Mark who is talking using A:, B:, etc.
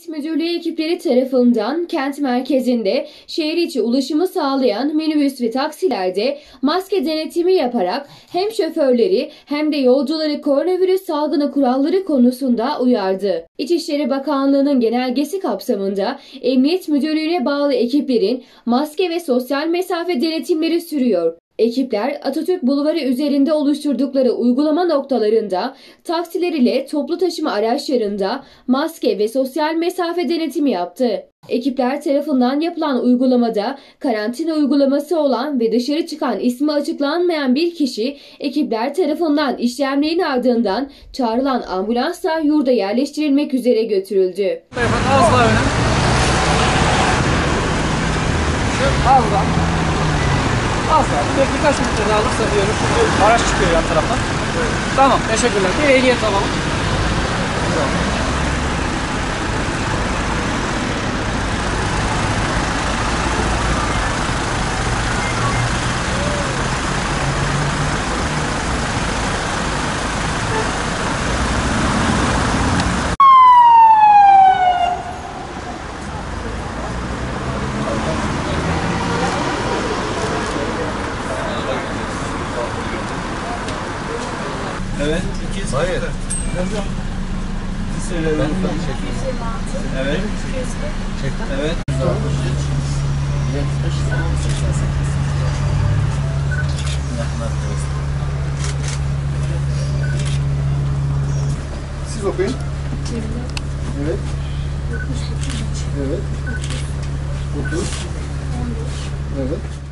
A: Emniyet Müdürlüğü ekipleri tarafından kent merkezinde şehir içi ulaşımı sağlayan minibüs ve taksilerde maske denetimi yaparak hem şoförleri hem de yolcuları koronavirüs salgını kuralları konusunda uyardı. İçişleri Bakanlığı'nın genelgesi kapsamında Emniyet Müdürlüğü'ne bağlı ekiplerin maske ve sosyal mesafe denetimleri sürüyor. Ekipler Atatürk Bulvarı üzerinde oluşturdukları uygulama noktalarında taksiler ile toplu taşıma araçlarında maske ve sosyal mesafe denetimi yaptı. Ekipler tarafından yapılan uygulamada karantina uygulaması olan ve dışarı çıkan ismi açıklanmayan bir kişi ekipler tarafından işlemlerin ardından çağrılan ambulansla yurda yerleştirilmek üzere götürüldü.
B: Az. Az. Bir birkaç metre daha alırsa diyorum. Araç çıkıyor yan taraftan. Tamam. Teşekkürler. Bir ehliyet alalım.
C: Evet. İki Hayır. Söyleyelim. Evet. Evet.
D: Siz okuyun. Evet. Evet. 30. Evet. Evet.